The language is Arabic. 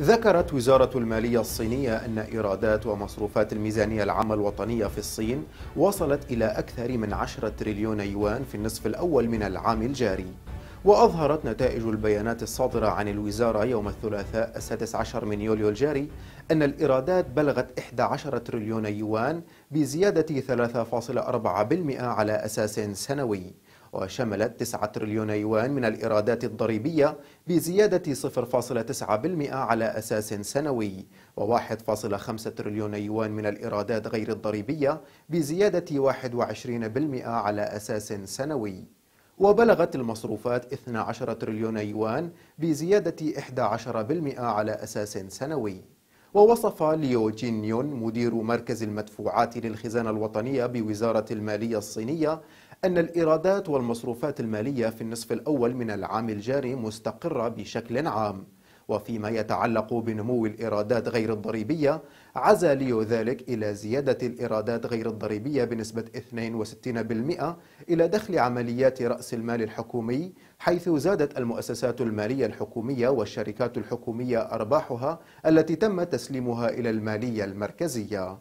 ذكرت وزارة المالية الصينية أن إيرادات ومصروفات الميزانية العامة الوطنية في الصين وصلت إلى أكثر من 10 تريليون يوان في النصف الأول من العام الجاري. وأظهرت نتائج البيانات الصادرة عن الوزارة يوم الثلاثاء السادس عشر من يوليو الجاري أن الإيرادات بلغت 11 تريليون يوان بزيادة 3.4% على أساس سنوي. وشملت 9 تريليون يوان من الإيرادات الضريبية بزيادة 0.9% على أساس سنوي و1.5 تريليون يوان من الإيرادات غير الضريبية بزيادة 21% على أساس سنوي. وبلغت المصروفات 12 تريليون يوان بزيادة 11% على أساس سنوي. ووصف ليو جين يون مدير مركز المدفوعات للخزانة الوطنية بوزارة المالية الصينية أن الإيرادات والمصروفات المالية في النصف الأول من العام الجاري مستقرة بشكل عام وفيما يتعلق بنمو الإيرادات غير الضريبية عزى ليو ذلك إلى زيادة الإيرادات غير الضريبية بنسبة 62% إلى دخل عمليات رأس المال الحكومي حيث زادت المؤسسات المالية الحكومية والشركات الحكومية أرباحها التي تم تسليمها إلى المالية المركزية.